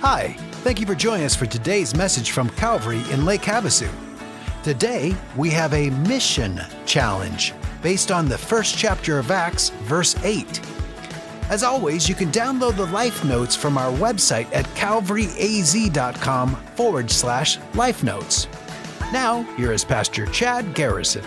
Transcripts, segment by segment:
Hi, thank you for joining us for today's message from Calvary in Lake Havasu. Today, we have a mission challenge based on the first chapter of Acts, verse 8. As always, you can download the life notes from our website at calvaryaz.com forward slash life notes. Now, here is Pastor Chad Garrison.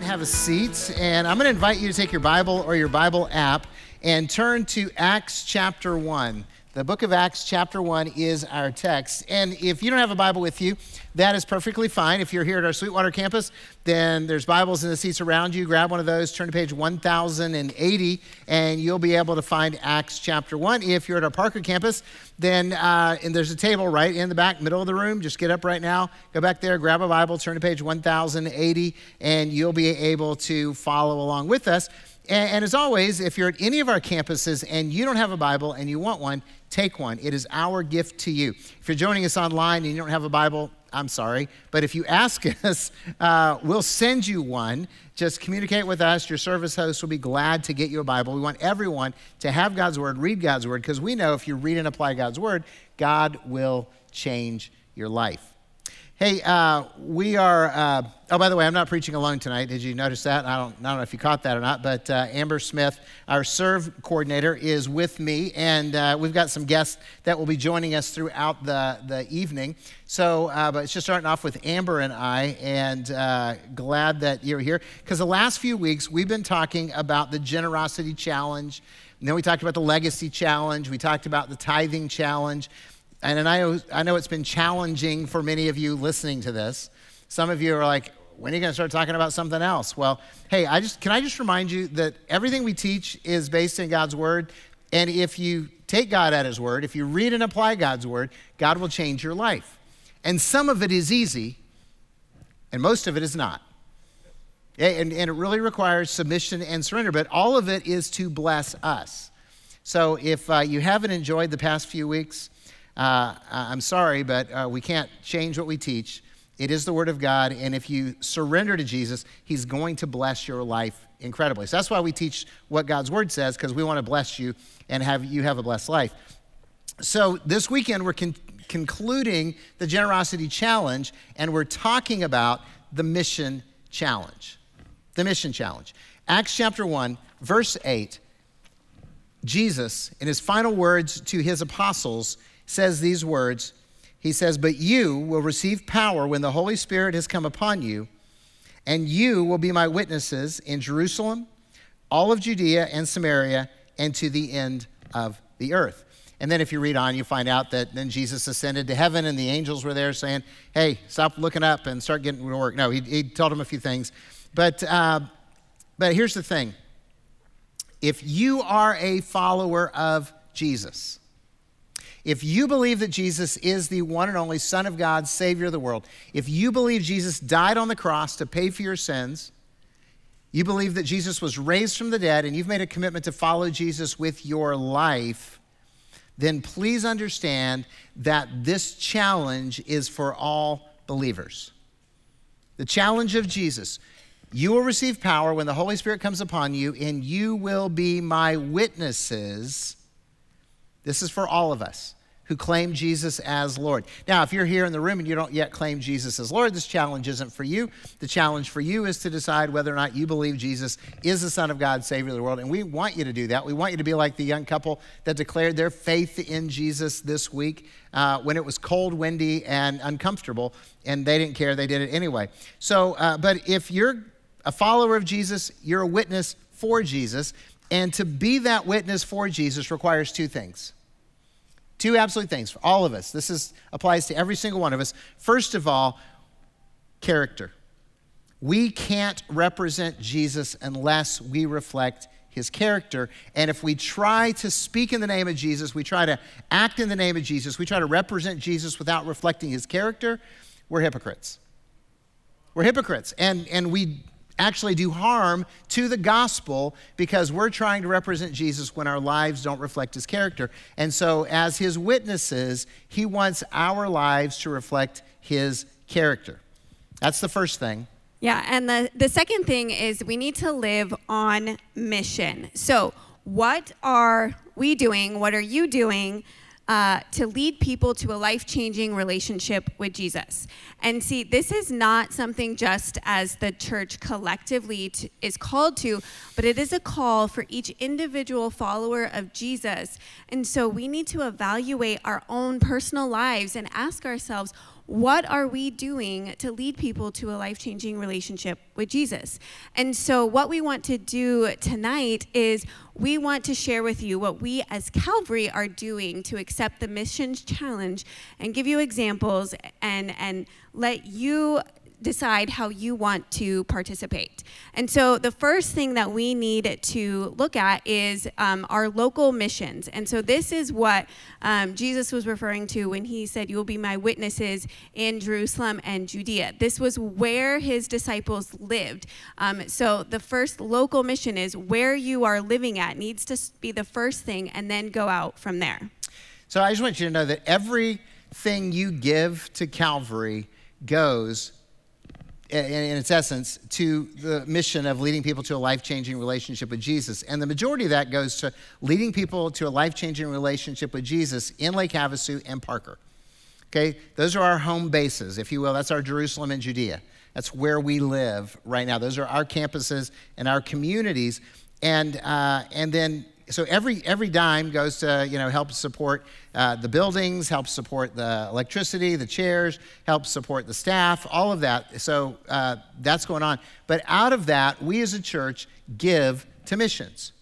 have a seat. And I'm going to invite you to take your Bible or your Bible app and turn to Acts chapter 1. The book of Acts, chapter 1, is our text. And if you don't have a Bible with you, that is perfectly fine. If you're here at our Sweetwater campus, then there's Bibles in the seats around you. Grab one of those, turn to page 1080, and you'll be able to find Acts chapter 1. If you're at our Parker campus, then uh, and there's a table right in the back, middle of the room. Just get up right now, go back there, grab a Bible, turn to page 1080, and you'll be able to follow along with us. And, and, as always, if you're at any of our campuses and you don't have a Bible and you want one, take one. It is our gift to you. If you're joining us online and you don't have a Bible, I'm sorry. But if you ask us, uh, we'll send you one. Just communicate with us. Your service host will be glad to get you a Bible. We want everyone to have God's Word, read God's Word, because we know if you read and apply God's Word, God will change your life. Hey, uh, we are. Uh, oh, by the way, I'm not preaching alone tonight. Did you notice that? I don't, I don't know if you caught that or not, but uh, Amber Smith, our serve coordinator, is with me, and uh, we've got some guests that will be joining us throughout the, the evening. So, uh, but it's just starting off with Amber and I, and uh, glad that you're here because the last few weeks we've been talking about the generosity challenge. And then we talked about the legacy challenge. We talked about the tithing challenge. And I know, I know it's been challenging for many of you listening to this. Some of you are like, when are you going to start talking about something else? Well, hey, I just, can I just remind you that everything we teach is based in God's Word. And if you take God at His Word, if you read and apply God's Word, God will change your life. And some of it is easy, and most of it is not. And, and it really requires submission and surrender, but all of it is to bless us. So if uh, you haven't enjoyed the past few weeks, uh, I'm sorry, but uh, we can't change what we teach. It is the Word of God, and if you surrender to Jesus, He's going to bless your life incredibly. So that's why we teach what God's Word says, because we want to bless you and have you have a blessed life. So this weekend, we're con- concluding the Generosity Challenge, and we're talking about the Mission Challenge. The Mission Challenge. Acts chapter 1, verse 8. Jesus, in his final words to his apostles, says these words He says, But you will receive power when the Holy Spirit has come upon you, and you will be my witnesses in Jerusalem, all of Judea and Samaria, and to the end of the earth. And then if you read on, you find out that then Jesus ascended to heaven and the angels were there saying, Hey, stop looking up and start getting to work. No, he, he told them a few things. But, uh, but here's the thing if you are a follower of Jesus, if you believe that Jesus is the one and only Son of God, Savior of the world, if you believe Jesus died on the cross to pay for your sins, you believe that Jesus was raised from the dead, and you've made a commitment to follow Jesus with your life, then please understand that this challenge is for all believers. The challenge of Jesus. You will receive power when the Holy Spirit comes upon you, and you will be my witnesses this is for all of us who claim Jesus as Lord. Now, if you're here in the room and you don't yet claim Jesus as Lord, this challenge isn't for you. The challenge for you is to decide whether or not you believe Jesus is the Son of God, Savior of the world. And we want you to do that. We want you to be like the young couple that declared their faith in Jesus this week uh, when it was cold, windy, and uncomfortable, and they didn't care. They did it anyway. So, uh, but if you're a follower of Jesus, you're a witness for Jesus. And to be that witness for Jesus requires two things. Two absolute things for all of us. This is, applies to every single one of us. First of all, character. We can't represent Jesus unless we reflect his character. And if we try to speak in the name of Jesus, we try to act in the name of Jesus, we try to represent Jesus without reflecting his character, we're hypocrites. We're hypocrites. And, and we actually do harm to the gospel because we're trying to represent Jesus when our lives don't reflect his character. And so, as his witnesses, he wants our lives to reflect his character. That's the first thing. Yeah, and the, the second thing is we need to live on mission. So, what are we doing? What are you doing uh, to lead people to a life changing relationship with Jesus. And see, this is not something just as the church collectively to, is called to, but it is a call for each individual follower of Jesus. And so we need to evaluate our own personal lives and ask ourselves, what are we doing to lead people to a life changing relationship with Jesus? And so, what we want to do tonight is we want to share with you what we as Calvary are doing to accept the missions challenge and give you examples and, and let you decide how you want to participate. And so the first thing that we need to look at is um, our local missions. And so this is what um, Jesus was referring to when he said, You will be my witnesses in Jerusalem and Judea. This was where his disciples lived. Um, so the first local mission is where you are living at, needs to be the first thing, and then go out from there. So I just want you to know that everything you give to Calvary goes in its essence, to the mission of leading people to a life changing relationship with Jesus. And the majority of that goes to leading people to a life changing relationship with Jesus in Lake Havasu and Parker. Okay, those are our home bases, if you will. That's our Jerusalem and Judea. That's where we live right now. Those are our campuses and our communities. And, uh, and then so every every dime goes to you know help support uh, the buildings, help support the electricity, the chairs, help support the staff, all of that. So uh, that's going on. But out of that, we as a church give to missions.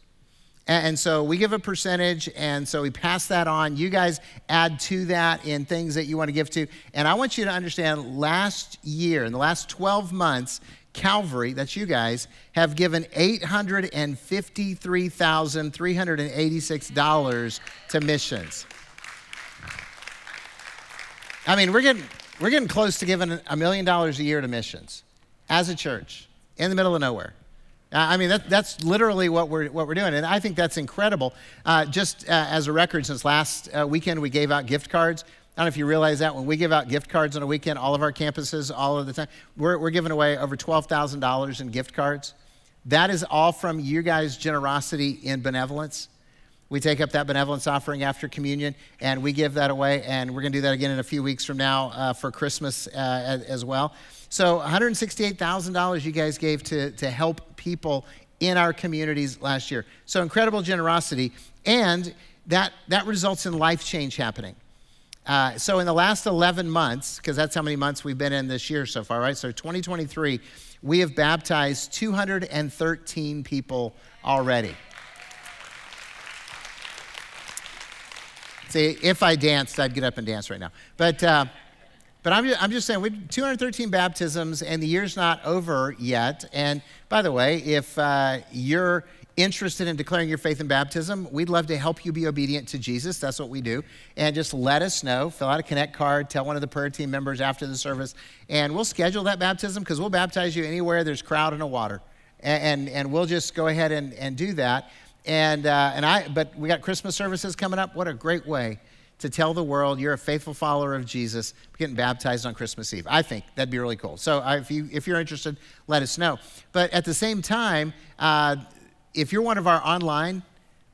And, so we give a percentage, and so we pass that on. You guys add to that in things that you want to give to. And I want you to understand last year, in the last 12 months, Calvary, that's you guys, have given $853,386 to missions. I mean, we're getting, we're getting close to giving a million dollars a year to missions as a church in the middle of nowhere. I mean, that, that's literally what we're, what we're doing. And I think that's incredible. Uh, just uh, as a record, since last uh, weekend we gave out gift cards I don't know if you realize that when we give out gift cards on a weekend, all of our campuses, all of the time, we're, we're giving away over $12,000 in gift cards. That is all from you guys' generosity and benevolence. We take up that benevolence offering after communion and we give that away. And we're going to do that again in a few weeks from now uh, for Christmas uh, as, as, well. So, $168,000 you guys gave to, to help people in our communities last year. So, incredible generosity. And that, that results in life change happening. Uh, so in the last 11 months, because that's how many months we've been in this year so far, right? So 2023, we have baptized 213 people already. See, if I danced, I'd get up and dance right now. But, uh, but I'm, I'm just saying, we 213 baptisms, and the year's not over yet. And by the way, if uh, you're interested in declaring your faith in baptism, we'd love to help you be obedient to Jesus. That's what we do. And just let us know. Fill out a Connect card. Tell one of the prayer team members after the service. And we'll schedule that baptism because we'll baptize you anywhere there's crowd and a water. And, and, and we'll just go ahead and, and do that. And, uh, and I, but we got Christmas services coming up. What a great way to tell the world you're a faithful follower of Jesus getting baptized on Christmas Eve. I think that'd be really cool. So uh, if, you, if you're interested, let us know. But at the same time, uh, if you're one of our online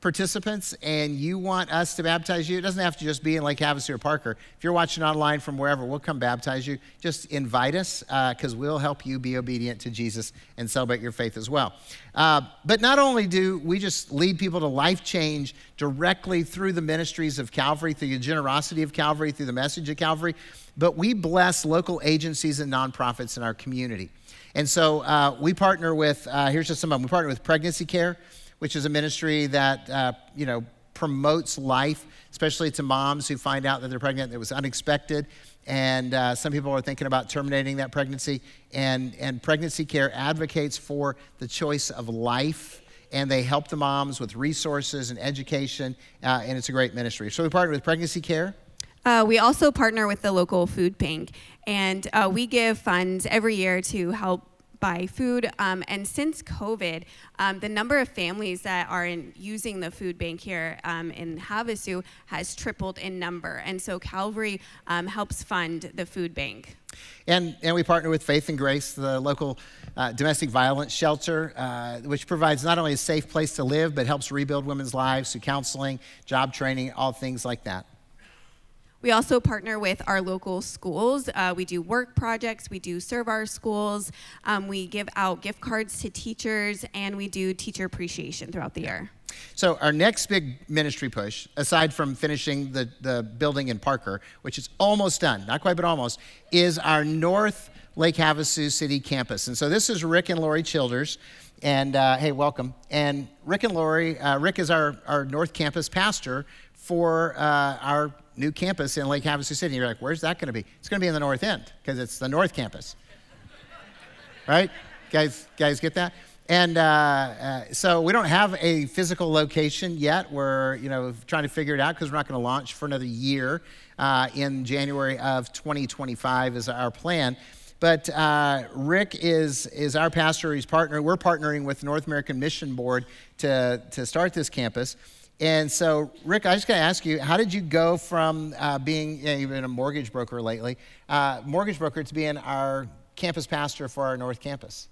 participants and you want us to baptize you, it doesn't have to just be in Lake Havasu or Parker. If you're watching online from wherever, we'll come baptize you. Just invite us because uh, we'll help you be obedient to Jesus and celebrate your faith as well. Uh, but not only do we just lead people to life change directly through the ministries of Calvary, through the generosity of Calvary, through the message of Calvary, but we bless local agencies and nonprofits in our community. And so uh, we partner with, uh, here's just some of them. We partner with Pregnancy Care, which is a ministry that, uh, you know, promotes life, especially to moms who find out that they're pregnant. It was unexpected. And uh, some people are thinking about terminating that pregnancy. And, and Pregnancy Care advocates for the choice of life and they help the moms with resources and education, uh, and it's a great ministry. So we partner with Pregnancy Care. Uh, we also partner with the local food bank, and uh, we give funds every year to help buy food. Um, and since COVID, um, the number of families that are in, using the food bank here um, in Havasu has tripled in number. And so Calvary um, helps fund the food bank. And, and we partner with Faith and Grace, the local uh, domestic violence shelter, uh, which provides not only a safe place to live, but helps rebuild women's lives through counseling, job training, all things like that. We also partner with our local schools. Uh, we do work projects, we do serve our schools, um, we give out gift cards to teachers, and we do teacher appreciation throughout the year. So our next big ministry push, aside from finishing the, the building in Parker, which is almost done, not quite, but almost, is our North Lake Havasu City campus. And so this is Rick and Lori Childers. And uh, hey, welcome. And Rick and Lori, uh, Rick is our, our North Campus pastor for uh, our new campus in Lake Havasu City. You're like, where's that going to be? It's going to be in the North End because it's the North Campus. right? Guys, guys get that? And uh, uh, so we don't have a physical location yet. We're you know trying to figure it out because we're not going to launch for another year. Uh, in January of 2025 is our plan. But uh, Rick is, is our pastor. He's partnering. We're partnering with North American Mission Board to, to start this campus. And so, Rick, I just got to ask you, how did you go from uh, being, you know, you've been a mortgage broker lately, uh, mortgage broker to being our campus pastor for our North Campus?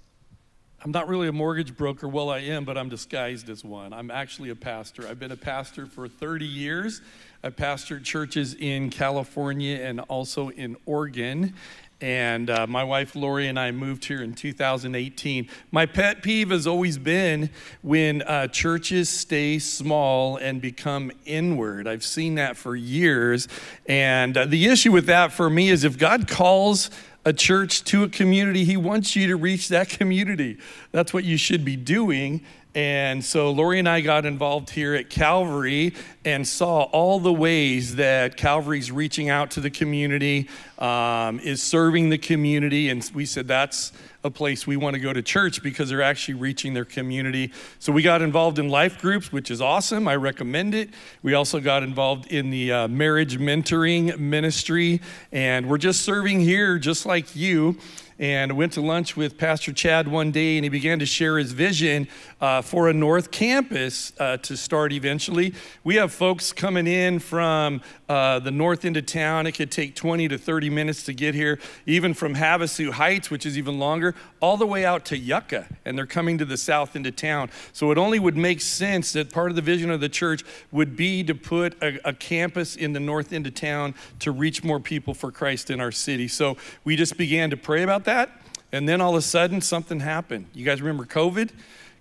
I'm not really a mortgage broker. Well, I am, but I'm disguised as one. I'm actually a pastor. I've been a pastor for 30 years. I pastored churches in California and also in Oregon. And uh, my wife Lori and I moved here in 2018. My pet peeve has always been when uh, churches stay small and become inward. I've seen that for years. And uh, the issue with that for me is if God calls a church to a community, He wants you to reach that community. That's what you should be doing. And so Lori and I got involved here at Calvary and saw all the ways that Calvary's reaching out to the community, um, is serving the community. And we said that's a place we want to go to church because they're actually reaching their community. So we got involved in life groups, which is awesome. I recommend it. We also got involved in the uh, marriage mentoring ministry, and we're just serving here just like you and went to lunch with Pastor Chad one day, and he began to share his vision uh, for a North Campus uh, to start eventually. We have folks coming in from uh, the north end of town. It could take 20 to 30 minutes to get here, even from Havasu Heights, which is even longer, all the way out to Yucca, and they're coming to the south end of town. So it only would make sense that part of the vision of the church would be to put a, a campus in the north end of town to reach more people for Christ in our city. So we just began to pray about that. And then all of a sudden, something happened. You guys remember COVID?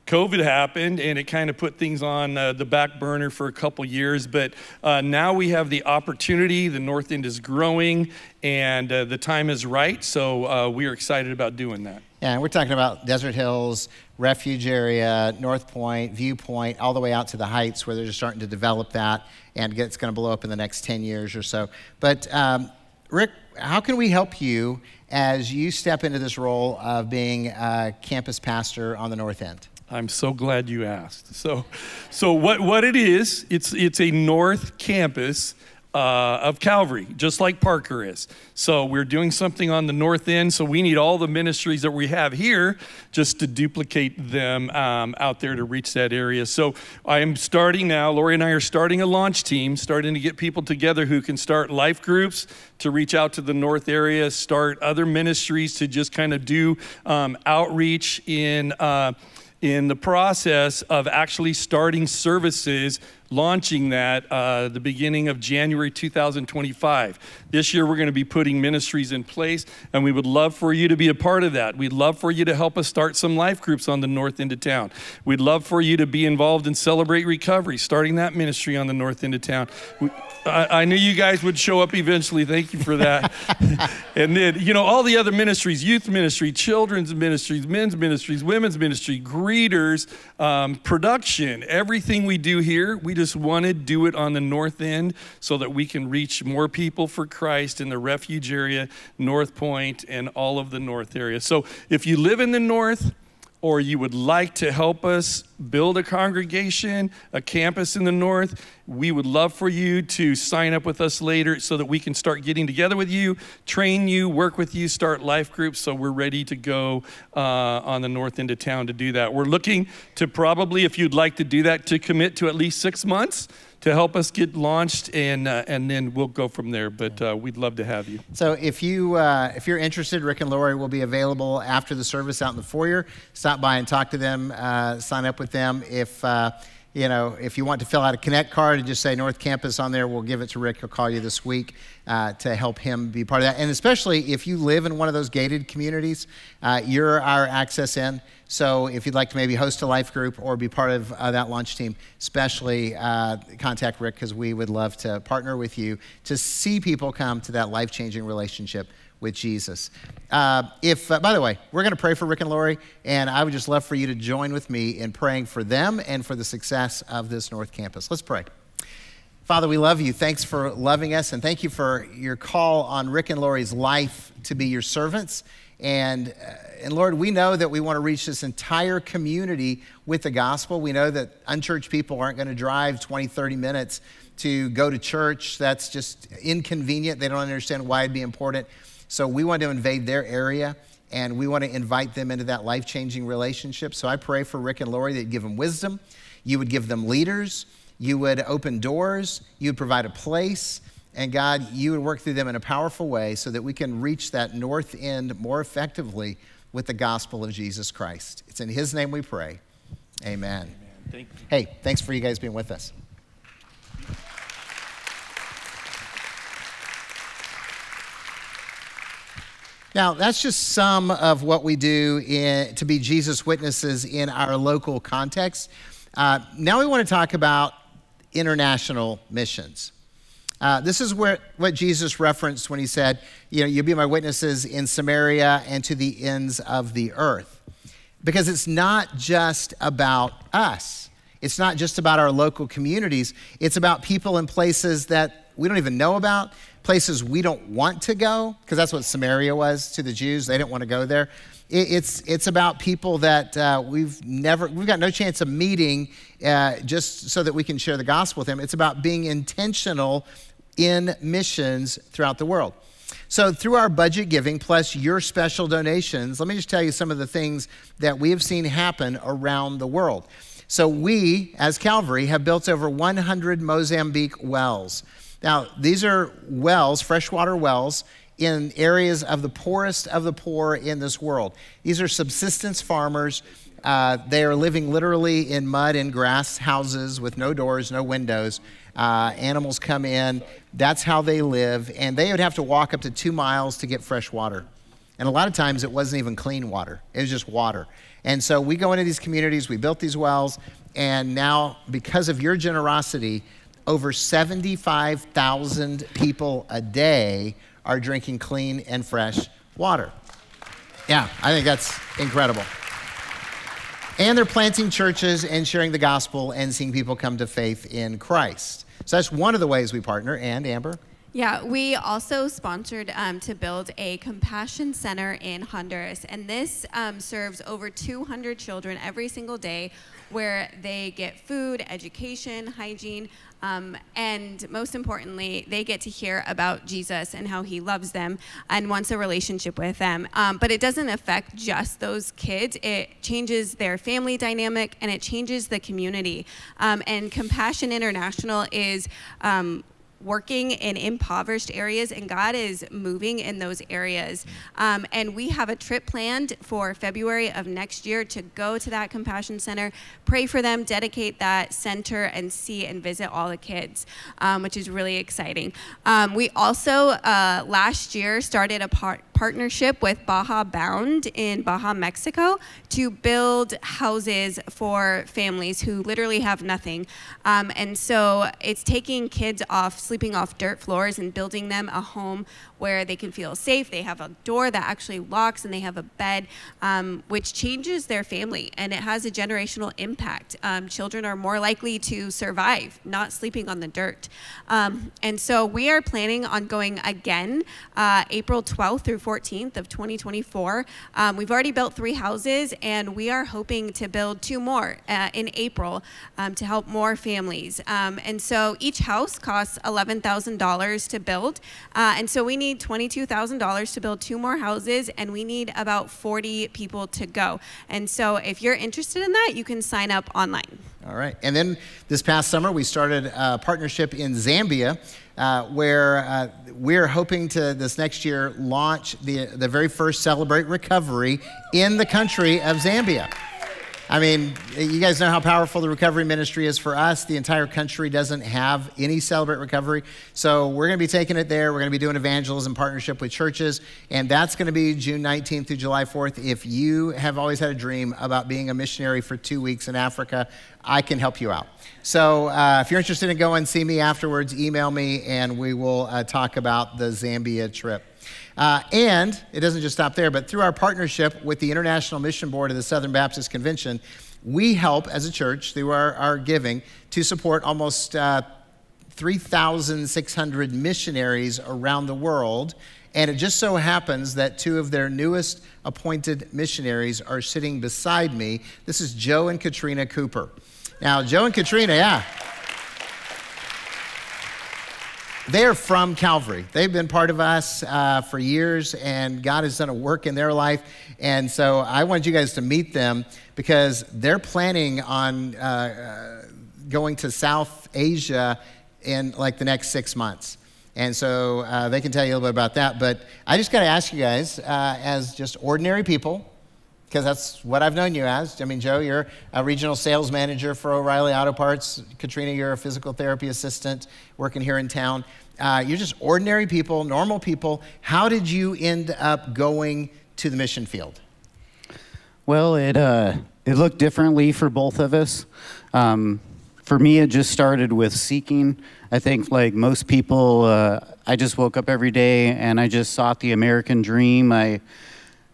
COVID happened and it kind of put things on uh, the back burner for a couple years. But uh, now we have the opportunity. The North End is growing and uh, the time is right. So uh, we are excited about doing that. Yeah, and we're talking about Desert Hills, refuge area, North Point, Viewpoint, all the way out to the Heights where they're just starting to develop that and it's going to blow up in the next 10 years or so. But um, Rick, how can we help you as you step into this role of being a campus pastor on the North End? I'm so glad you asked. So, so what, what it is, it's, it's a North Campus uh, of Calvary, just like Parker is. So we're doing something on the north end. So we need all the ministries that we have here just to duplicate them um, out there to reach that area. So I am starting now. Lori and I are starting a launch team, starting to get people together who can start life groups to reach out to the north area, start other ministries to just kind of do um, outreach in. Uh, in the process of actually starting services, launching that uh, the beginning of January 2025. This year, we're going to be putting ministries in place, and we would love for you to be a part of that. We'd love for you to help us start some life groups on the north end of town. We'd love for you to be involved in Celebrate Recovery, starting that ministry on the north end of town. We, I, I, knew you guys would show up eventually. Thank you for that. and then, you know, all the other ministries youth ministry, children's ministries, men's ministries, women's ministry, greeters, um, production, everything we do here, we just want to do it on the north end so that we can reach more people for Christ in the refuge area, North Point, and all of the north area. So if you live in the north, or you would like to help us build a congregation, a campus in the north, we would love for you to sign up with us later so that we can start getting together with you, train you, work with you, start life groups. So we're ready to go uh, on the north end of town to do that. We're looking to probably, if you'd like to do that, to commit to at least six months to help us get launched, and uh, and then we'll go from there. But uh, we'd love to have you. So if you uh, if you're interested, Rick and Lori will be available after the service out in the foyer. Stop by and talk to them. Uh, sign up with them if uh, you know, if you want to fill out a Connect card and just say North Campus on there, we'll give it to Rick. He'll call you this week uh, to help him be part of that. And especially if you live in one of those gated communities, you're our access in. So if you'd like to maybe host a life group or be part of uh, that launch team, especially uh, contact Rick because we would love to partner with you to see people come to that life changing relationship with Jesus. Uh, if, uh, by the way, we're going to pray for Rick and Lori, and I would just love for you to join with me in praying for them and for the success of this North Campus. Let's pray. Father, we love you. Thanks for loving us, and thank you for your call on Rick and Lori's life to be your servants. And, uh, and Lord, we know that we want to reach this entire community with the gospel. We know that unchurched people aren't going to drive 20, 30 minutes to go to church. That's just inconvenient. They don't understand why it'd be important. So we want to invade their area and we want to invite them into that life changing relationship. So I pray for Rick and Lori that you give them wisdom, you would give them leaders, you would open doors, you would provide a place. And God, you would work through them in a powerful way so that we can reach that north end more effectively with the gospel of Jesus Christ. It's in His name we pray. Amen. Amen. Thank hey, thanks for you guys being with us. Now, that's just some of what we do in, to be Jesus witnesses in our local context. Uh, now, we want to talk about international missions. Uh, this is where, what Jesus referenced when he said, You know, you'll be my witnesses in Samaria and to the ends of the earth. Because it's not just about us, it's not just about our local communities, it's about people in places that we don't even know about, places we don't want to go, because that's what Samaria was to the Jews. They didn't want to go there. It, it's, it's about people that uh, we've never, we've got no chance of meeting uh, just so that we can share the gospel with them. It's about being intentional in missions throughout the world. So, through our budget giving plus your special donations, let me just tell you some of the things that we have seen happen around the world. So, we, as Calvary, have built over 100 Mozambique wells. Now, these are wells, freshwater wells, in areas of the poorest of the poor in this world. These are subsistence farmers. Uh, they are living literally in mud and grass houses with no doors, no windows. Uh, animals come in. That's how they live. And they would have to walk up to two miles to get fresh water. And a lot of times it wasn't even clean water, it was just water. And so we go into these communities, we built these wells, and now, because of your generosity, over 75,000 people a day are drinking clean and fresh water. Yeah, I think that's incredible. And they're planting churches and sharing the gospel and seeing people come to faith in Christ. So that's one of the ways we partner. And Amber? Yeah, we also sponsored um, to build a compassion center in Honduras, and this um, serves over 200 children every single day where they get food, education, hygiene, um, and most importantly, they get to hear about Jesus and how he loves them and wants a relationship with them. Um, but it doesn't affect just those kids, it changes their family dynamic and it changes the community. Um, and Compassion International is um, working in impoverished areas, and God is moving in those areas. Um, and we have a trip planned for February of next year to go to that Compassion Center, pray for them, dedicate that center, and see and visit all the kids, um, which is really exciting. Um, we also uh, last year started a part partnership with Baja Bound in Baja, Mexico, to build houses for families who literally have nothing. Um, and so it's taking kids off sleeping off dirt floors and building them a home where they can feel safe. They have a door that actually locks and they have a bed, um, which changes their family and it has a generational impact. Um, children are more likely to survive not sleeping on the dirt. Um, and so we are planning on going again uh, April 12th through 14th of 2024. Um, we've already built three houses and we are hoping to build two more uh, in April um, to help more families. Um, and so each house costs $11,000 to build. Uh, and so we need need $22,000 to build two more houses, and we need about 40 people to go. And so if you're interested in that, you can sign up online. All right. And then this past summer, we started a partnership in Zambia. Uh, where uh, we're hoping to this next year launch the, the very first Celebrate Recovery in the country of Zambia. I mean, you guys know how powerful the recovery ministry is for us. The entire country doesn't have any Celebrate Recovery. So we're going to be taking it there. We're going to be doing evangelism partnership with churches. And that's going to be June 19th through July 4th. If you have always had a dream about being a missionary for two weeks in Africa, I can help you out. So uh, if you're interested in going, see me afterwards, email me, and we will uh, talk about the Zambia trip. Uh, and it doesn't just stop there, but through our partnership with the International Mission Board of the Southern Baptist Convention, we help as a church through our, our giving to support almost uh, 3,600 missionaries around the world. And it just so happens that two of their newest appointed missionaries are sitting beside me. This is Joe and Katrina Cooper. Now, Joe and Katrina, yeah. They're from Calvary. They've been part of us uh, for years, and God has done a work in their life. And so I want you guys to meet them because they're planning on uh, uh, going to South Asia in like the next six months. And so uh, they can tell you a little bit about that. But I just got to ask you guys, uh, as just ordinary people, because that's what I've known you as. I mean, Joe, you're a regional sales manager for O'Reilly Auto Parts. Katrina, you're a physical therapy assistant working here in town. Uh, you're just ordinary people, normal people. How did you end up going to the mission field? Well, it uh, it looked differently for both of us. Um, for me, it just started with seeking. I think, like most people, uh, I just woke up every day and I just sought the American dream. I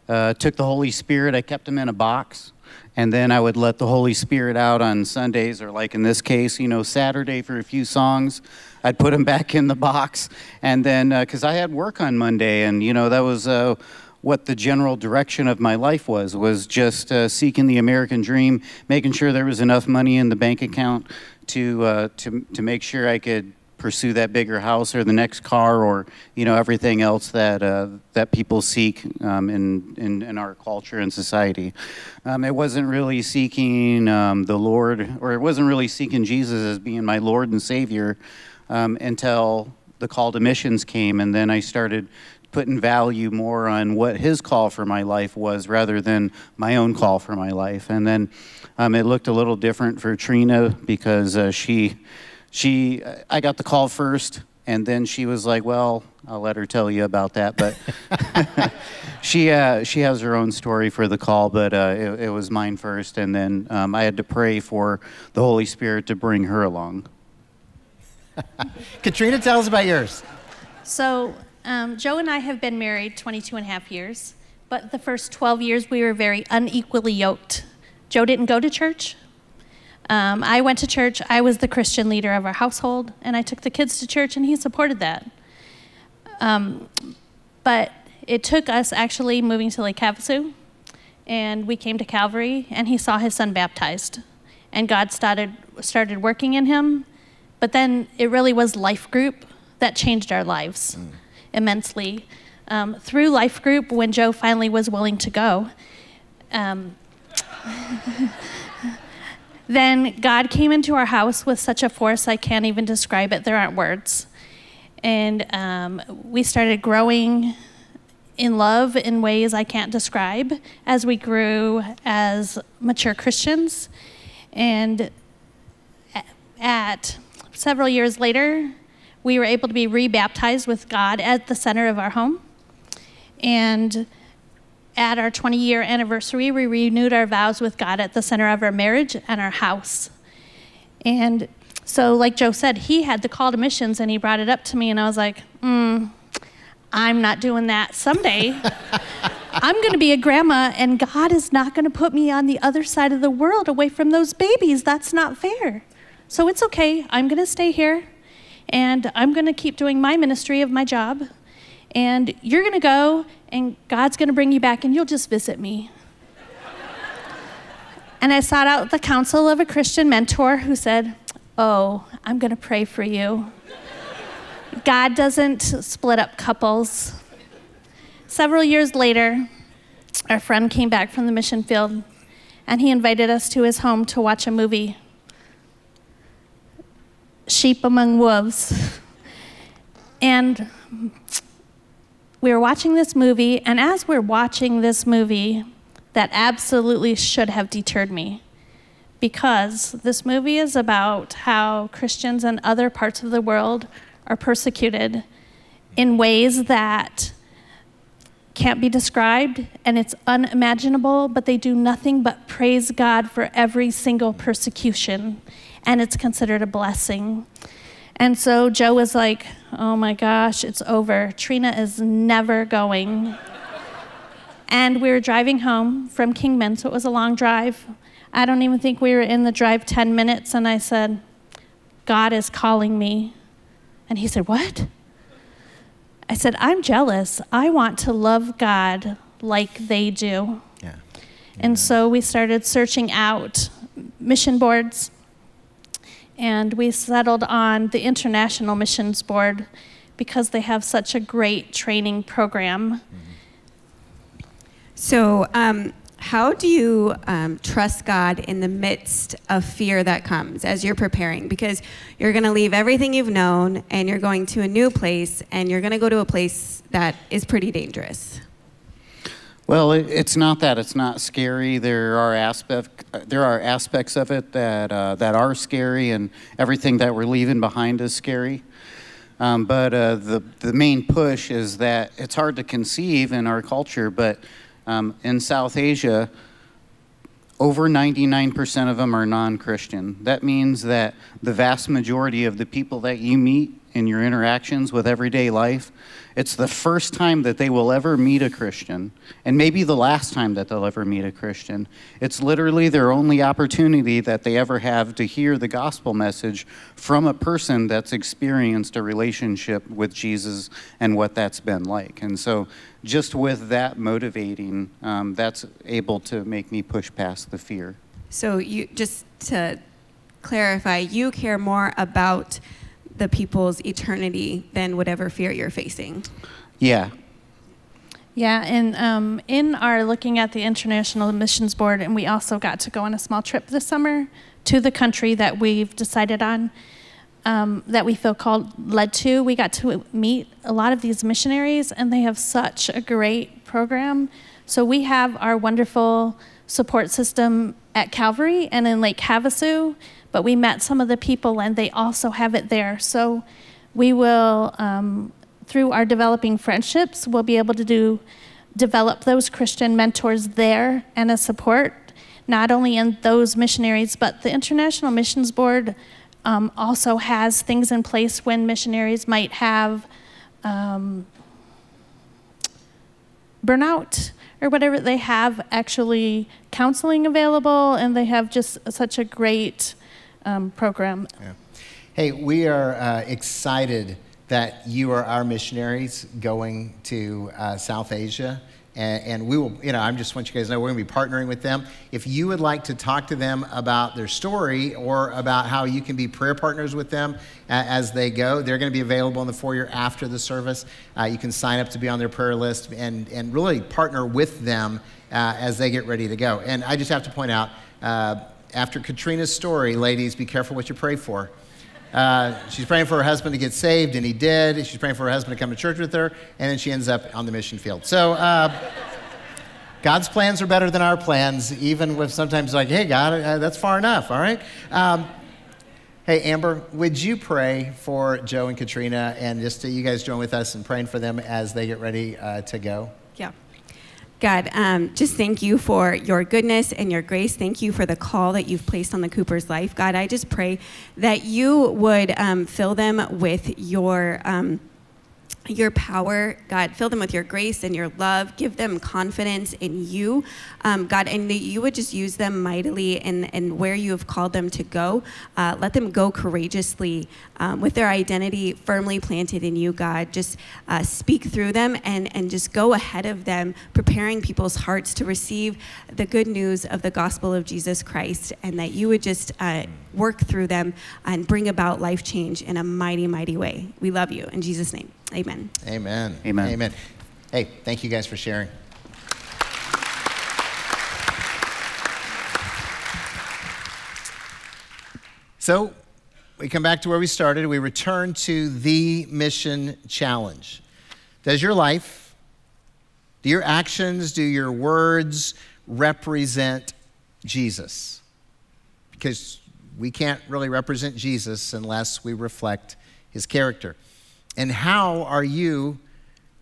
uh, took the Holy Spirit, I kept him in a box, and then I would let the Holy Spirit out on Sundays, or like in this case, you know, Saturday for a few songs. I'd put him back in the box, and then because uh, I had work on Monday, and you know that was uh, what the general direction of my life was was just uh, seeking the American dream, making sure there was enough money in the bank account to uh, to to make sure I could pursue that bigger house or the next car or you know everything else that uh, that people seek um, in, in, in our culture and society. Um, it wasn't really seeking um, the Lord or it wasn't really seeking Jesus as being my Lord and Savior um, until the call to missions came, and then I started putting value more on what His call for my life was rather than my own call for my life. And then um, it looked a little different for Trina because uh, she she I got the call first, and then she was like, "Well, I'll let her tell you about that." But she uh, she has her own story for the call, but uh, it, it, was mine first, and then um, I had to pray for the Holy Spirit to bring her along. Katrina, tell us about yours. So um, Joe and I have been married 22 and a half years, but the first 12 years we were very unequally yoked. Joe didn't go to church. Um, I went to church. I was the Christian leader of our household, and I took the kids to church, and he supported that. Um, but it took us actually moving to Lake Havasu, and we came to Calvary, and he saw his son baptized, and God started started working in him. But then it really was life group that changed our lives mm. immensely. Um, through life group, when Joe finally was willing to go. Then God came into our house with such a force I can't even describe it. There aren't words. And um, we started growing in love in ways I can't describe as we grew as mature Christians. And at several years later, we were able to be rebaptized with God at the center of our home. And at our 20 year anniversary, we renewed our vows with God at the center of our marriage and our house. And so, like Joe said, he had the call to missions and he brought it up to me, and I was like, mm, I'm not doing that. Someday, I'm going to be a grandma, and God is not going to put me on the other side of the world away from those babies. That's not fair. So, it's okay. I'm going to stay here, and I'm going to keep doing my ministry of my job and you're going to go, and God's going to bring you back, and you'll just visit me. and I sought out the counsel of a Christian mentor who said, Oh, I'm going to pray for you. God doesn't split up couples. Several years later, our friend came back from the mission field and he invited us to his home to watch a movie Sheep Among Wolves. And we were watching this movie, and as we're watching this movie, that absolutely should have deterred me. Because this movie is about how Christians in other parts of the world are persecuted in ways that can't be described and it's unimaginable, but they do nothing but praise God for every single persecution, and it's considered a blessing. And so Joe was like, Oh my gosh, it's over. Trina is never going. and we were driving home from Kingman, so it was a long drive. I don't even think we were in the drive 10 minutes, and I said, God is calling me. And he said, What? I said, I'm jealous. I want to love God like they do. Yeah. And so we started searching out mission boards, and we settled on the International Missions Board because they have such a great training program. So, um, how do you um, trust God in the midst of fear that comes as you're preparing? Because you're going to leave everything you've known and you're going to a new place and you're going to go to a place that is pretty dangerous. Well, it's not that it's not scary. There are aspect, there are aspects of it that uh, that are scary, and everything that we're leaving behind is scary. Um, but uh, the the main push is that it's hard to conceive in our culture, but um, in South Asia, over 99% of them are non Christian. That means that the vast majority of the people that you meet in your interactions with everyday life, it's the first time that they will ever meet a Christian, and maybe the last time that they'll ever meet a Christian. It's literally their only opportunity that they ever have to hear the gospel message from a person that's experienced a relationship with Jesus and what that's been like. And so, just with that motivating, um, that's able to make me push past the fear. So, you just to clarify, you care more about the people's eternity than whatever fear you're facing. Yeah. Yeah, and um, in our looking at the International Missions Board, and we also got to go on a small trip this summer to the country that we've decided on, um, that we feel called led to. We got to meet a lot of these missionaries, and they have such a great program. So we have our wonderful support system at Calvary and in Lake Havasu but we met some of the people and they also have it there. So we will, um, through our developing friendships, we'll be able to do develop those Christian mentors there and a support, not only in those missionaries, but the International Missions Board um, also has things in place when missionaries might have um, burnout or whatever. They have actually counseling available, and they have just such a great um, program. Yeah. Hey, we are uh, excited that you are our missionaries going to uh, South Asia. And, and, we will, you know, I just want you guys to know we're going to be partnering with them. If you would like to talk to them about their story or about how you can be prayer partners with them as they go, they're going to be available in the foyer after the service. Uh, you can sign up to be on their prayer list and, and really partner with them uh, as they get ready to go. And I just have to point out, uh, after Katrina's story, ladies, be careful what you pray for. Uh, she's praying for her husband to get saved, and he did. She's praying for her husband to come to church with her, and then she ends up on the mission field. So, uh, God's plans are better than our plans, even with sometimes like, hey, God, uh, that's far enough, all right? Um, hey, Amber, would you pray for Joe and Katrina, and just you guys join with us in praying for them as they get ready uh, to go? God, um, just thank you for your goodness and your grace. Thank you for the call that you've placed on the Cooper's life. God, I just pray that you would um, fill them with your. Um, your power, God. Fill them with your grace and your love. Give them confidence in you, um, God, and that you would just use them mightily in, in where you have called them to go. Uh, let them go courageously um, with their identity firmly planted in you, God. Just uh, speak through them and, and just go ahead of them, preparing people's hearts to receive the good news of the gospel of Jesus Christ, and that you would just uh, work through them and bring about life change in a mighty, mighty way. We love you. In Jesus' name. Amen. Amen. Amen. Amen. Hey, thank you guys for sharing. So, we come back to where we started. We return to the mission challenge. Does your life, do your actions, do your words represent Jesus? Because we can't really represent Jesus unless we reflect his character. And how are you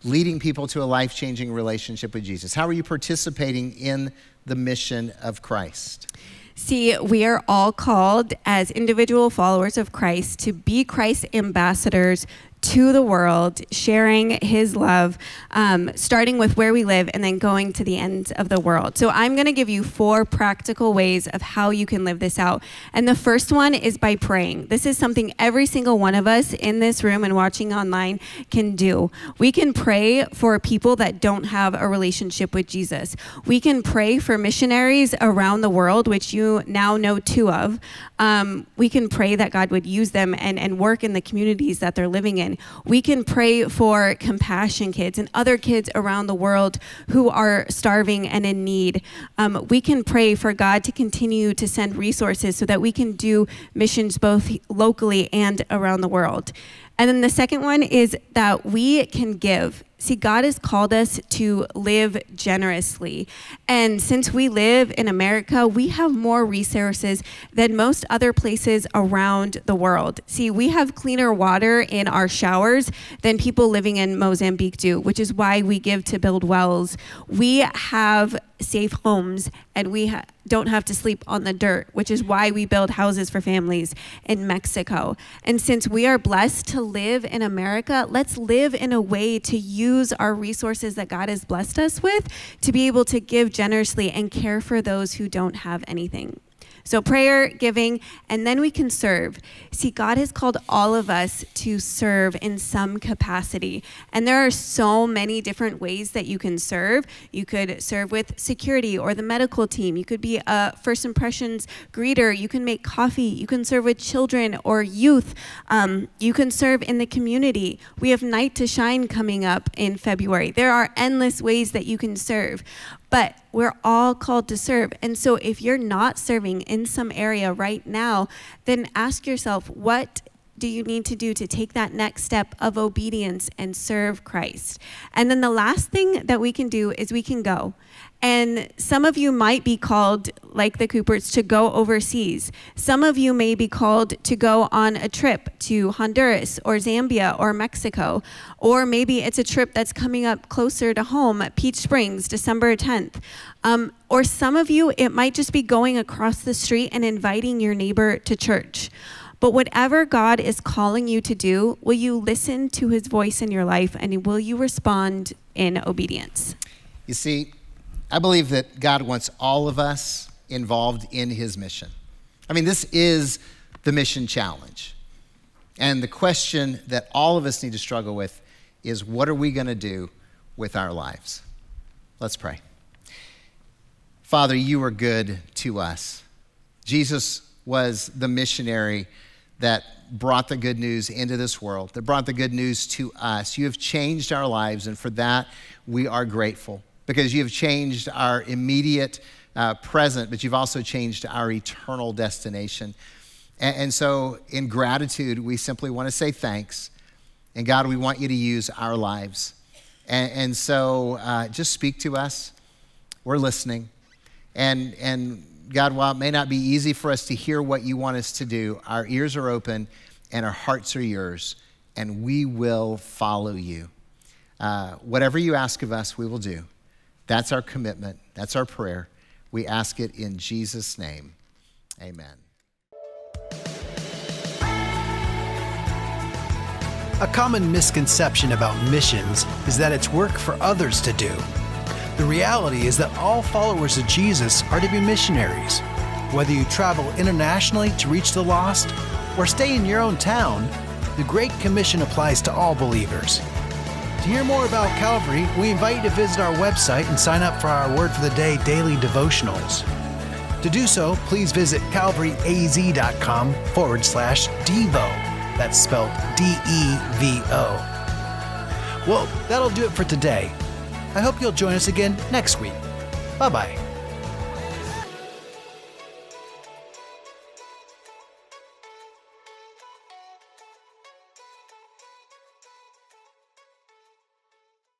leading people to a life changing relationship with Jesus? How are you participating in the mission of Christ? See, we are all called as individual followers of Christ to be Christ's ambassadors to the world, sharing his love, um, starting with where we live and then going to the ends of the world. So, I'm going to give you four practical ways of how you can live this out. And the first one is by praying. This is something every single one of us in this room and watching online can do. We can pray for people that don't have a relationship with Jesus. We can pray for missionaries around the world, which you now know two of. Um, we can pray that God would use them and, and work in the communities that they're living in. We can pray for compassion kids and other kids around the world who are starving and in need. Um, we can pray for God to continue to send resources so that we can do missions both locally and around the world. And then the second one is that we can give. See, God has called us to live generously. And since we live in America, we have more resources than most other places around the world. See, we have cleaner water in our showers than people living in Mozambique do, which is why we give to build wells. We have safe homes and we ha- don't have to sleep on the dirt, which is why we build houses for families in Mexico. And since we are blessed to live in America, let's live in a way to use our resources that God has blessed us with to be able to give generously and care for those who don't have anything. So, prayer, giving, and then we can serve. See, God has called all of us to serve in some capacity. And there are so many different ways that you can serve. You could serve with security or the medical team. You could be a first impressions greeter. You can make coffee. You can serve with children or youth. Um, you can serve in the community. We have Night to Shine coming up in February. There are endless ways that you can serve but we're all called to serve. And so if you're not serving in some area right now, then ask yourself, what do you need to do to take that next step of obedience and serve Christ? And then the last thing that we can do is we can go. And some of you might be called, like the Coopers, to go overseas. Some of you may be called to go on a trip to Honduras or Zambia or Mexico. Or maybe it's a trip that's coming up closer to home, at Peach Springs, December 10th. Um, or some of you, it might just be going across the street and inviting your neighbor to church. But whatever God is calling you to do, will you listen to his voice in your life and will you respond in obedience? You see, I believe that God wants all of us involved in his mission. I mean, this is the mission challenge. And the question that all of us need to struggle with is what are we going to do with our lives? Let's pray. Father, you are good to us. Jesus was the missionary that brought the good news into this world, that brought the good news to us. You have changed our lives, and for that, we are grateful because you have changed our immediate uh, present, but you've also changed our eternal destination. And, and so, in gratitude, we simply want to say thanks. And God, we want you to use our lives. And, and so, uh, just speak to us. We're listening. And, and God, while it may not be easy for us to hear what you want us to do, our ears are open and our hearts are yours, and we will follow you. Uh, whatever you ask of us, we will do. That's our commitment, that's our prayer. We ask it in Jesus' name. Amen. A common misconception about missions is that it's work for others to do. The reality is that all followers of Jesus are to be missionaries. Whether you travel internationally to reach the lost or stay in your own town, the Great Commission applies to all believers. To hear more about Calvary, we invite you to visit our website and sign up for our Word for the Day daily devotionals. To do so, please visit calvaryaz.com forward slash Devo. That's spelled D E V O. Well, that'll do it for today. I hope you'll join us again next week. Bye bye.